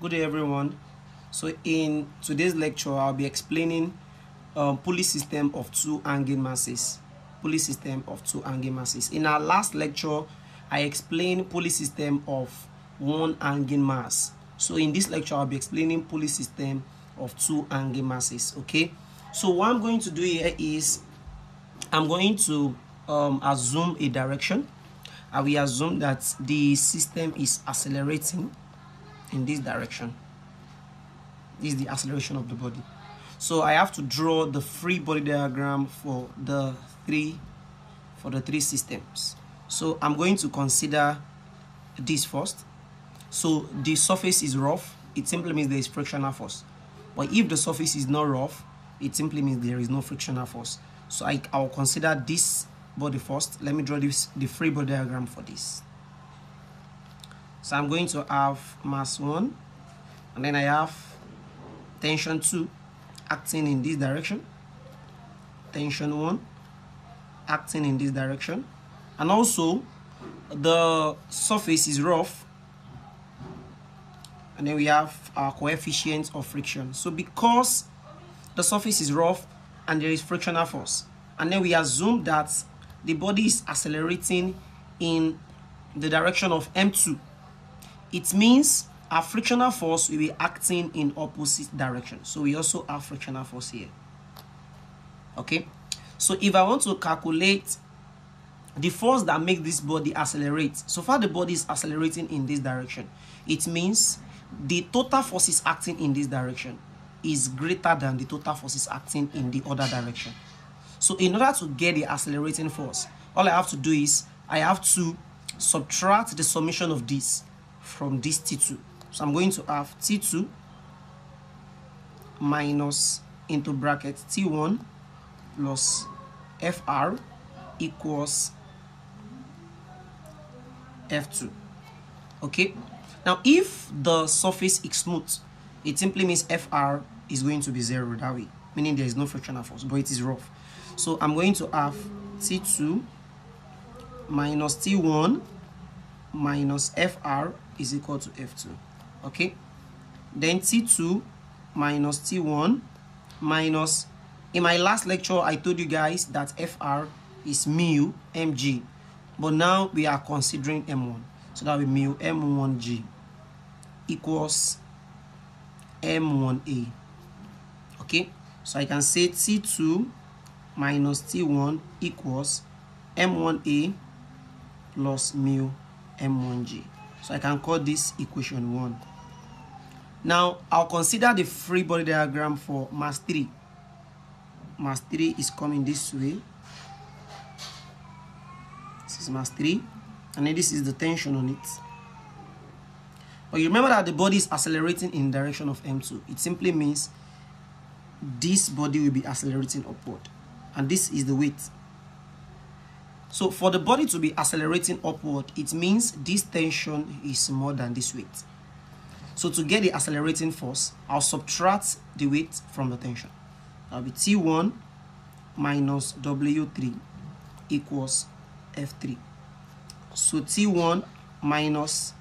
Good day, everyone. So in today's lecture, I'll be explaining um, pulley system of two angle masses. pulley system of two angle masses. In our last lecture, I explained pulley system of one angle mass. So in this lecture, I'll be explaining pulley system of two angle masses. Okay. So what I'm going to do here is I'm going to um, assume a direction. I will assume that the system is accelerating in this direction. This is the acceleration of the body. So I have to draw the free body diagram for the three for the three systems. So I'm going to consider this first. So the surface is rough, it simply means there is frictional force. But if the surface is not rough, it simply means there is no frictional force. So I, I'll consider this body first. Let me draw this the free body diagram for this. So I'm going to have mass 1 and then I have tension 2 acting in this direction. Tension 1 acting in this direction. And also the surface is rough and then we have our coefficient of friction. So because the surface is rough and there is frictional force and then we assume that the body is accelerating in the direction of m2 it means our frictional force will be acting in opposite direction. So we also have frictional force here. Okay? So if i want to calculate the force that make this body accelerate so far the body is accelerating in this direction. It means the total forces acting in this direction is greater than the total forces acting in the other direction. So in order to get the accelerating force all i have to do is i have to subtract the summation of this from this T2. So I'm going to have T2 minus into bracket T1 plus FR equals F2. Okay. Now, if the surface is smooth, it simply means FR is going to be zero that way, meaning there is no frictional force, but it is rough. So I'm going to have T2 minus T1 minus FR is equal to F2. Okay? Then T2 minus T1 minus, in my last lecture, I told you guys that FR is mu mg. But now we are considering M1. So that will be mu M1g equals M1a. Okay? So I can say T2 minus T1 equals M1a plus mu M1g. So I can call this equation 1. Now, I'll consider the free body diagram for mass 3. Mass 3 is coming this way. This is mass 3. And then this is the tension on it. But you remember that the body is accelerating in direction of M2. It simply means this body will be accelerating upward. And this is the weight so for the body to be accelerating upward, it means this tension is more than this weight. So to get the accelerating force, I'll subtract the weight from the tension. That'll be T1 minus W3 equals F3. So T1 minus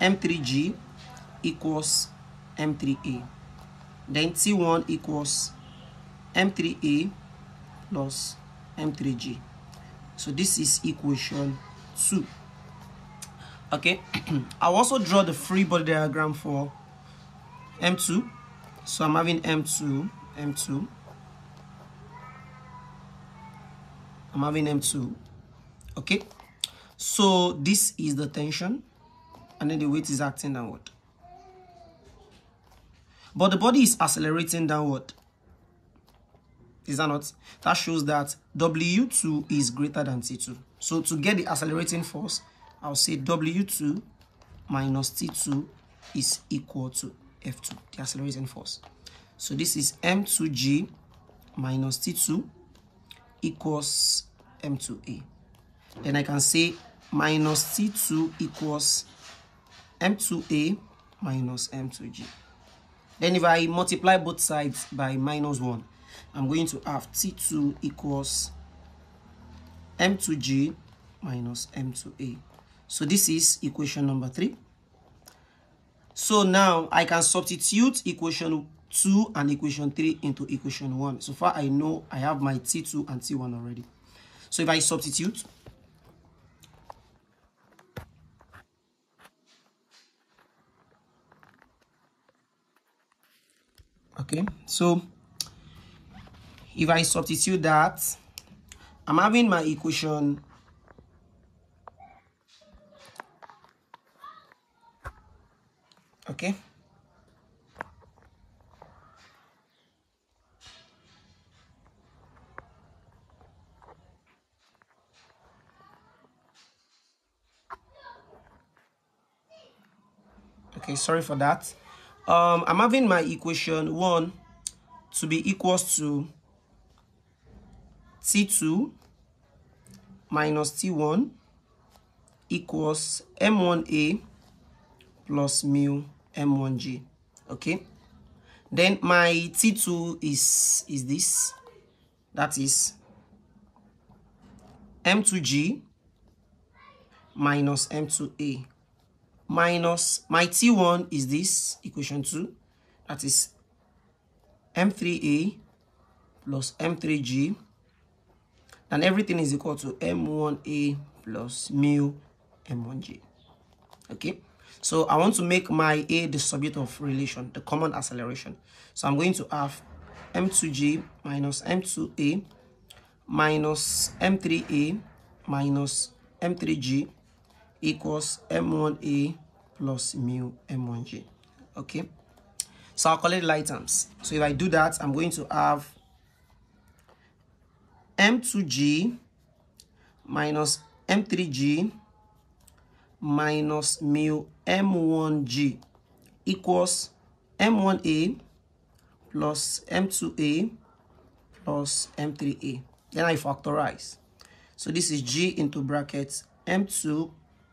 M3G equals M3A. Then T1 equals M3A plus M3G. So this is equation 2. Okay, I'll also draw the free body diagram for M2. So I'm having M2, M2. I'm having M2. Okay, so this is the tension, and then the weight is acting downward. But the body is accelerating downward. Is that not? That shows that W2 is greater than T2. So to get the accelerating force, I'll say W2 minus T2 is equal to F2, the accelerating force. So this is M2G minus T2 equals M2A. Then I can say minus T2 equals M2A minus M2G. Then if I multiply both sides by minus 1, I'm going to have T2 equals M2G minus M2A. So this is equation number 3. So now I can substitute equation 2 and equation 3 into equation 1. So far I know I have my T2 and T1 already. So if I substitute, okay, so if I substitute that, I'm having my equation. Okay. Okay sorry for that. Um i'm having my equation one to be equals to t2 minus t1 equals m1a plus mu m1g okay? Then my t2 is is this. That is m2g minus m2a minus my t1 is this equation 2 that is m3a plus m3g and everything is equal to m1a plus mu m1g okay so I want to make my A the subject of relation, the common acceleration. So I'm going to have M2G minus M2A minus M3A minus M3G equals M1A plus mu M1G. Okay. So I'll collect light terms. So if I do that, I'm going to have M2G minus M3G minus mu m1g equals m1a plus m2a plus m3a. Then I factorize. So this is g into brackets m2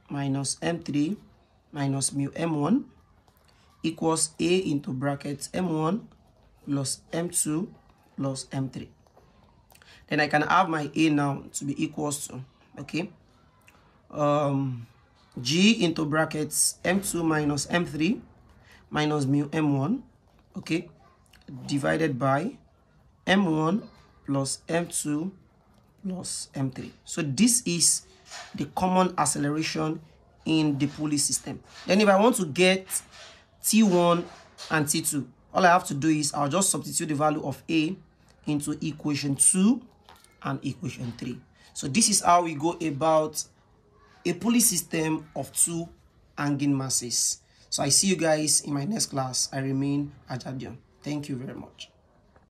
minus m3 minus mu m1 equals a into brackets m1 plus m2 plus m3. Then I can have my a now to be equals to, okay, um, g into brackets m2 minus m3 minus mu m1 okay? Divided by m1 plus m2 plus m3 so this is the common acceleration in the pulley system. Then if i want to get t1 and t2 all i have to do is i'll just substitute the value of a into equation 2 and equation 3 so this is how we go about a pulley system of two hanging masses. So I see you guys in my next class. I remain Ajadion. Thank you very much.